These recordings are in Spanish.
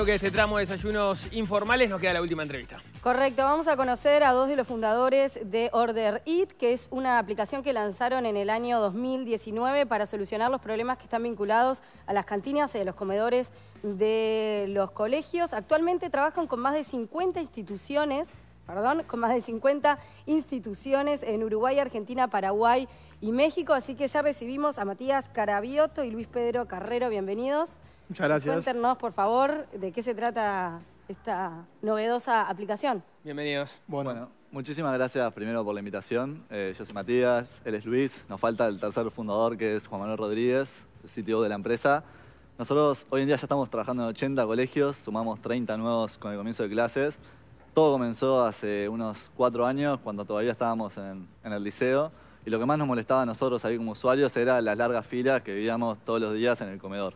bloque de este tramo de desayunos informales nos queda la última entrevista. Correcto, vamos a conocer a dos de los fundadores de Order It, que es una aplicación que lanzaron en el año 2019 para solucionar los problemas que están vinculados a las cantinas y a los comedores de los colegios. Actualmente trabajan con más de 50 instituciones perdón, con más de 50 instituciones en Uruguay, Argentina, Paraguay y México. Así que ya recibimos a Matías Carabioto y Luis Pedro Carrero. Bienvenidos. Muchas gracias. Cuéntenos, por favor, de qué se trata esta novedosa aplicación. Bienvenidos. Bueno, muchísimas gracias primero por la invitación. Eh, yo soy Matías, él es Luis. Nos falta el tercer fundador, que es Juan Manuel Rodríguez, el CTO de la empresa. Nosotros hoy en día ya estamos trabajando en 80 colegios, sumamos 30 nuevos con el comienzo de clases. Todo comenzó hace unos cuatro años, cuando todavía estábamos en, el liceo, y lo que más nos molestaba a nosotros ahí como usuarios era las largas filas que vivíamos todos los días en el comedor.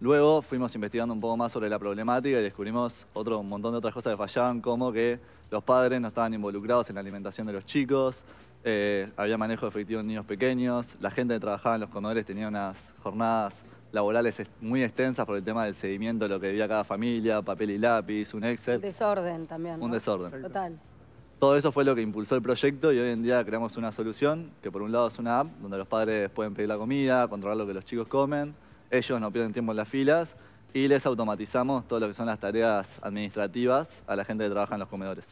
Luego fuimos investigando un poco más sobre la problemática y descubrimos otro montón de otras cosas que fallaban, como que los padres no estaban involucrados en la alimentación de los chicos, eh, había manejo efectivo en niños pequeños, la gente que trabajaba en los comedores tenía unas jornadas laborales muy extensas por el tema del seguimiento de lo que debía cada familia, papel y lápiz, un Excel. Un desorden también. Un desorden. Total. Todo eso fue lo que impulsó el proyecto y hoy en día creamos una solución que por un lado es una app donde los padres pueden pedir la comida, controlar lo que los chicos comen, ellos no pierden tiempo en las filas y les automatizamos todo lo que son las tareas administrativas a la gente que trabaja en los comedores.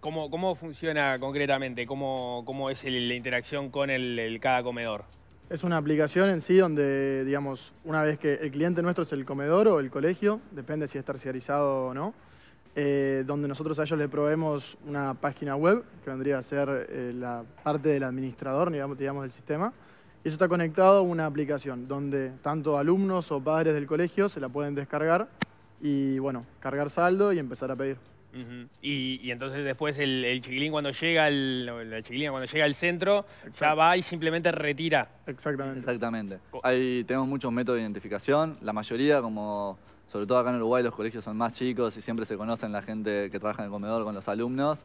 ¿Cómo, cómo funciona concretamente? ¿Cómo, cómo es la interacción con el cada comedor? Es una aplicación en sí donde, digamos, una vez que el cliente nuestro es el comedor o el colegio, depende si es terciarizado o no, eh, donde nosotros a ellos le proveemos una página web, que vendría a ser eh, la parte del administrador, digamos, digamos, del sistema, eso está conectado a una aplicación donde tanto alumnos o padres del colegio se la pueden descargar y, bueno, cargar saldo y empezar a pedir y, entonces después el, chiquilín cuando llega al, la chiquilina cuando llega al centro ya va y simplemente retira. Exactamente. Exactamente. Ahí tenemos muchos métodos de identificación. La mayoría, como sobre todo acá en Uruguay, los colegios son más chicos y siempre se conocen la gente que trabaja en el comedor con los alumnos.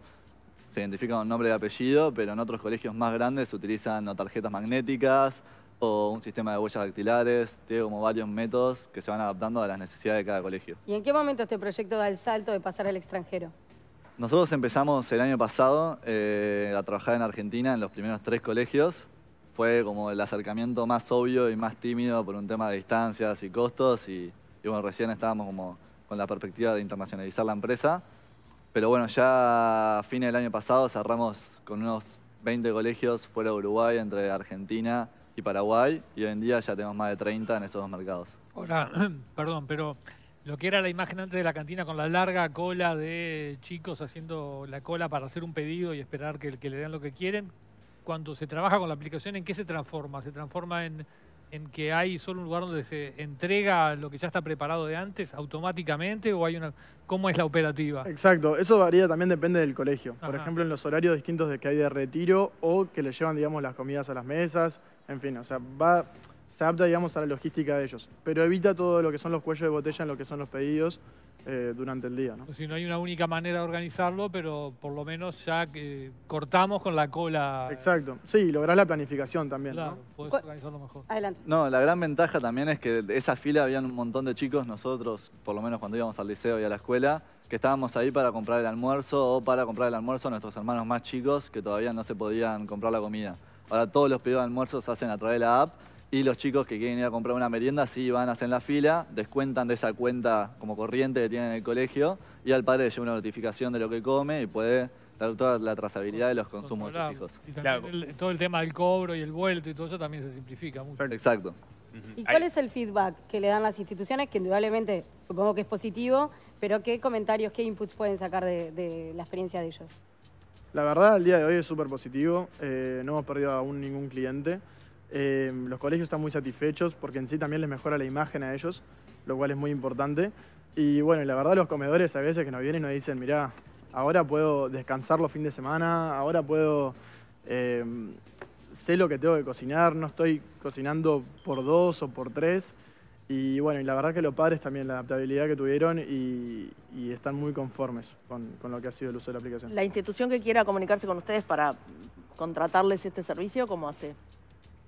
Se identifica con nombre y apellido, pero en otros colegios más grandes se utilizan tarjetas magnéticas o un sistema de huellas dactilares, tiene como varios métodos que se van adaptando a las necesidades de cada colegio. ¿Y en qué momento este proyecto da el salto de pasar al extranjero? Nosotros empezamos el año pasado eh, a trabajar en Argentina en los primeros tres colegios. Fue como el acercamiento más obvio y más tímido por un tema de distancias y costos y, y bueno, recién estábamos como con la perspectiva de internacionalizar la empresa. Pero bueno, ya a fines del año pasado cerramos con unos 20 colegios fuera de Uruguay, entre Argentina y Paraguay, y hoy en día ya tenemos más de 30 en esos dos mercados. Hola, perdón, pero lo que era la imagen antes de la cantina con la larga cola de chicos haciendo la cola para hacer un pedido y esperar que, que le den lo que quieren, cuando se trabaja con la aplicación, ¿en qué se transforma? ¿Se transforma en en que hay solo un lugar donde se entrega lo que ya está preparado de antes automáticamente o hay una cómo es la operativa? Exacto, eso varía también depende del colegio. Por ejemplo, en los horarios distintos de que hay de retiro o que le llevan, digamos, las comidas a las mesas, en fin, o sea, va se adapta, digamos, a la logística de ellos, pero evita todo lo que son los cuellos de botella en lo que son los pedidos eh, durante el día. ¿no? Si no hay una única manera de organizarlo, pero por lo menos ya que cortamos con la cola. Exacto, sí, lográs la planificación también. Claro, ¿no? podés organizarlo mejor. Adelante. No, la gran ventaja también es que de esa fila había un montón de chicos, nosotros, por lo menos cuando íbamos al liceo y a la escuela, que estábamos ahí para comprar el almuerzo o para comprar el almuerzo a nuestros hermanos más chicos que todavía no se podían comprar la comida. Ahora todos los pedidos de almuerzo se hacen a través de la app y los chicos que quieren ir a comprar una merienda sí van a hacer la fila, descuentan de esa cuenta como corriente que tienen en el colegio y al padre le llega una notificación de lo que come y puede dar toda la trazabilidad de los consumos de sus hijos. Y todo el tema del cobro y el vuelto y todo eso también se simplifica mucho. Exacto. ¿Y cuál es el feedback que le dan las instituciones? Que indudablemente supongo que es positivo, pero ¿qué comentarios, qué inputs pueden sacar de, la experiencia de ellos? La verdad, el día de hoy es súper positivo. Eh, no hemos perdido aún ningún cliente. Eh, los colegios están muy satisfechos porque en sí también les mejora la imagen a ellos, lo cual es muy importante. Y bueno, la verdad los comedores a veces que nos vienen y nos dicen, mirá, ahora puedo descansar los fines de semana, ahora puedo... Eh, sé lo que tengo que cocinar, no estoy cocinando por dos o por tres. Y bueno, la verdad que los padres también, la adaptabilidad que tuvieron y, están muy conformes con, con, lo que ha sido el uso de la aplicación. La institución que quiera comunicarse con ustedes para contratarles este servicio, ¿cómo hace?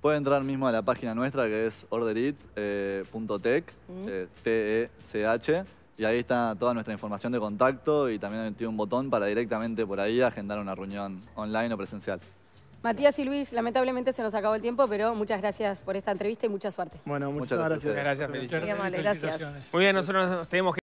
Puede entrar mismo a la página nuestra que es orderit.tech, eh, T-E-C-H, Y ahí está toda nuestra información de contacto y también tiene un botón para directamente por ahí agendar una reunión online o presencial. Matías y Luis, lamentablemente se nos acabó el tiempo, pero muchas gracias por esta entrevista y mucha suerte. Bueno, Muchas muchas gracias gracias. Muchas gracias. Muy bien, nosotros nos tenemos que...